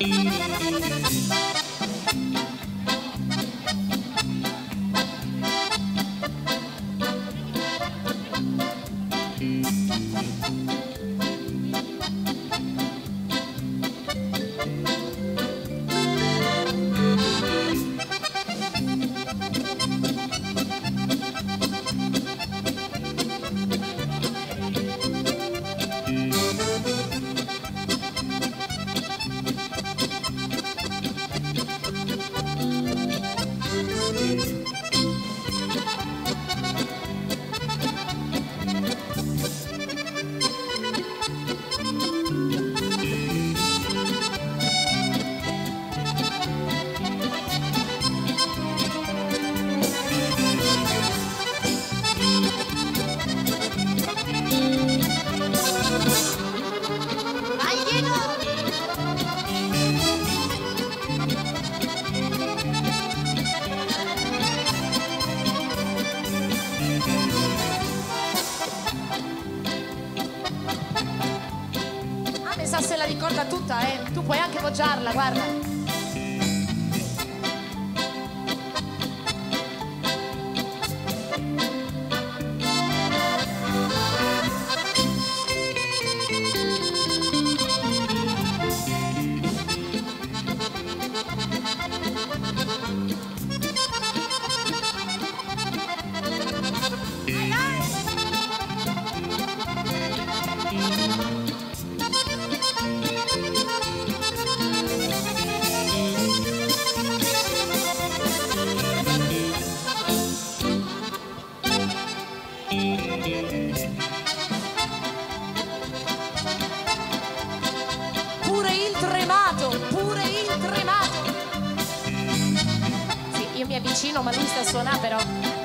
Thank sa se la ricorda tutta, eh. Tu puoi anche poggiarla, guarda. Tremato, pure il tremato. Sì, io mi avvicino, ma lui sta a suonare però.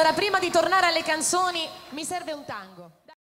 Allora, prima di tornare alle canzoni, mi serve un tango.